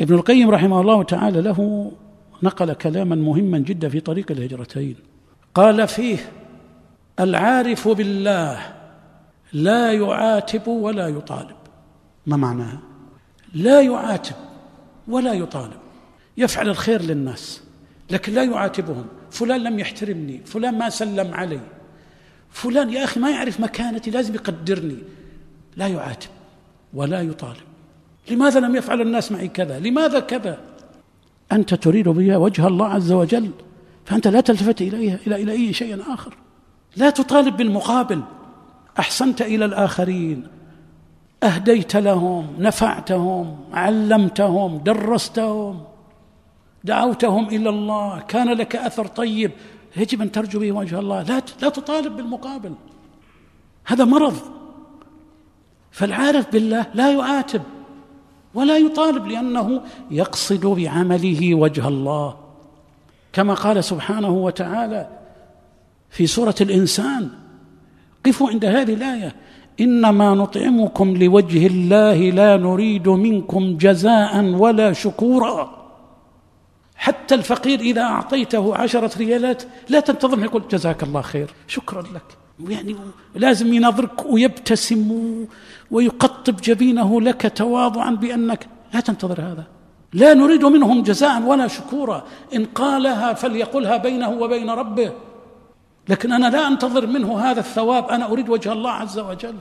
ابن القيم رحمه الله تعالى له نقل كلاما مهما جدا في طريق الهجرتين. قال فيه العارف بالله لا يعاتب ولا يطالب. ما معناها؟ لا يعاتب ولا يطالب. يفعل الخير للناس لكن لا يعاتبهم. فلان لم يحترمني فلان ما سلم علي. فلان يا أخي ما يعرف مكانتي لازم يقدرني. لا يعاتب ولا يطالب. لماذا لم يفعل الناس معي كذا؟ لماذا كذا؟ أنت تريد بها وجه الله عز وجل فأنت لا تلتفت اليها إلى إلى أي شيء آخر. لا تطالب بالمقابل. أحسنت إلى الآخرين. اهديت لهم نفعتهم علمتهم درستهم دعوتهم إلى الله. كان لك أثر طيب. يجب أن ترجو به وجه الله. لا لا تطالب بالمقابل. هذا مرض. فالعارف بالله لا يعاتب. ولا يطالب لأنه يقصد بعمله وجه الله. كما قال سبحانه وتعالى في سورة الإنسان قفوا عند هذه الآية. إنما نطعمكم لوجه الله لا نريد منكم جزاء ولا شكورا. حتى الفقير إذا أعطيته عشرة ريالات لا تنتظر يقول جزاك الله خير شكرا لك. يعني لازم ينظرك ويبتسم ويقطب جبينه لك تواضعا بأنك لا تنتظر هذا. لا نريد منهم جزاء ولا شكورا. إن قالها فليقلها بينه وبين ربه. لكن أنا لا أنتظر منه هذا الثواب. أنا أريد وجه الله عز وجل.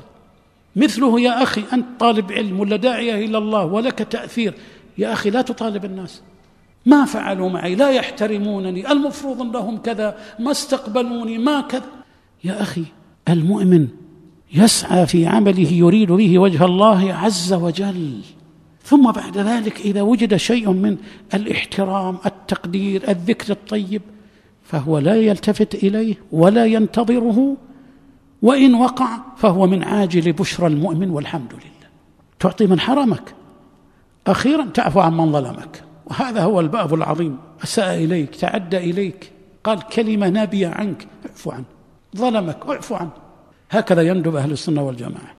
مثله يا أخي أنت طالب علم ولا داعيه إلى الله ولك تأثير. يا أخي لا تطالب الناس. ما فعلوا معي؟ لا يحترمونني. المفروض لهم كذا. ما استقبلوني. ما كذا. يا أخي المؤمن يسعى في عمله يريد به وجه الله عز وجل. ثم بعد ذلك إذا وجد شيء من الاحترام التقدير الذكر الطيب فهو لا يلتفت إليه ولا ينتظره وإن وقع فهو من عاجل بشرى المؤمن والحمد لله. تعطي من حرمك. أخيرا تعفو عن من ظلمك. وهذا هو الباب العظيم. أساء إليك تعدى إليك. قال كلمة نابية عنك اعفو عنه. ظلمك اعفو عنه. هكذا يندب أهل السنة والجماعة.